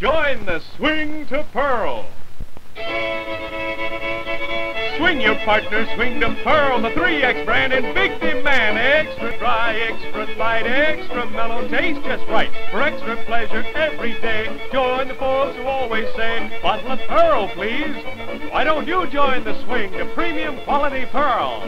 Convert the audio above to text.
Join the swing to Pearl. Swing your partner, swing to Pearl, the 3X brand in big demand. Extra dry, extra light, extra mellow, taste just right. For extra pleasure every day, join the folks who always say, bottle of Pearl, please. Why don't you join the swing to premium quality Pearl?